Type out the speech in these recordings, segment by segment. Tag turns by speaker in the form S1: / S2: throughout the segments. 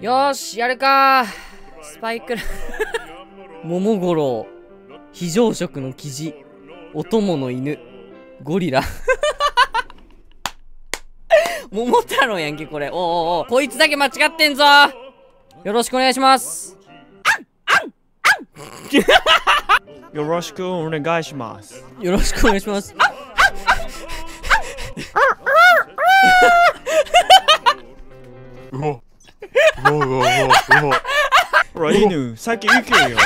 S1: よーし、やるかスパイクラ、桃五郎、非常食の生地、お供の犬、ゴリラ。桃太郎やんけ、これ。おうおうおうこいつだけ間違ってんぞよろしくお願いします。
S2: よろしくお願いします。
S1: よろしくお願いします。
S3: うほうほ
S2: ら、犬、先行けよ。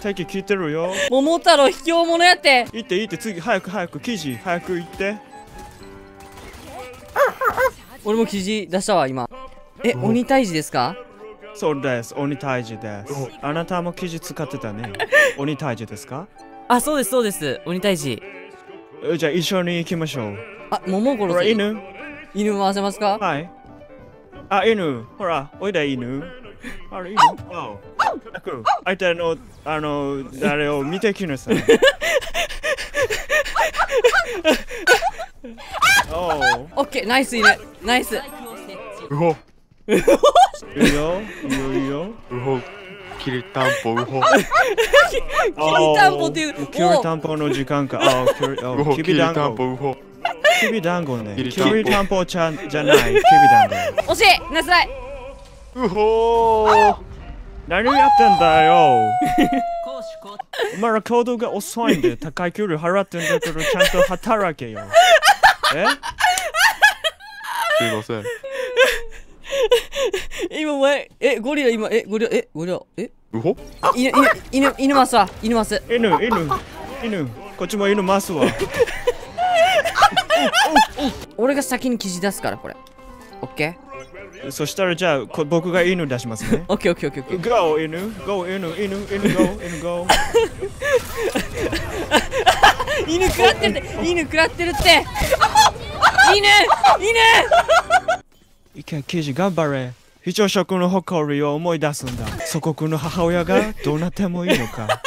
S2: 先来てるよ。
S1: 桃太郎卑怯者やって
S2: 行って行って、次、早く早く、記事、早く行って。
S1: 俺も記事出したわ、今。え、鬼退治ですか？
S2: そうです、鬼退治です。あなたも記事使ってたね。鬼退治ですか？
S1: あ、そうです、そうです。鬼退治。
S2: えじゃあ一緒に行きましょう。
S1: あ、桃五郎さん。
S2: 犬。
S1: 犬回せますか？
S2: はい。あ、犬。ほら、おいで、犬。あれ、犬。わお。早く相手の、あの、誰を見てきなさい。
S1: オッケー、ナイス犬。ナイス。
S3: うほ
S2: いいよ。いいよ、いいよ。
S3: うほきりたんぽうほ
S1: きりたんぽっていう
S2: おきりたんぽの時間か。あ、きり、
S3: たんぽ
S2: ご。
S3: うほ
S2: きびだんごね。
S3: き
S2: びたんぽちゃんじゃない。きびだんご。
S1: 惜しいナイスライ
S3: うほー
S2: 何やってんだよ。お前ら行動が遅いんで高い給料払ってんだけどちゃんと働けよ。え？
S3: すいません
S1: 今前、え、ゴリラ今、え、ゴリラ、え、ゴリラ、え？
S3: うほ？
S1: 犬、犬、犬、犬ますわ。犬ます。
S2: 犬、犬、犬、こっちも犬ますわ。
S1: 先に記事出すから、これ。オッケー
S2: そしたらじゃあこ僕が犬出しますね。
S1: オッケーオッケーオッケーオッケー。
S2: Go 犬、Go 犬、犬、犬 Go、犬 Go。
S1: 犬食らってるって犬食らってるって犬犬
S2: いけ、記事頑張れ。非常食の誇りを思い出すんだ。祖国の母親がどうなってもいいのか。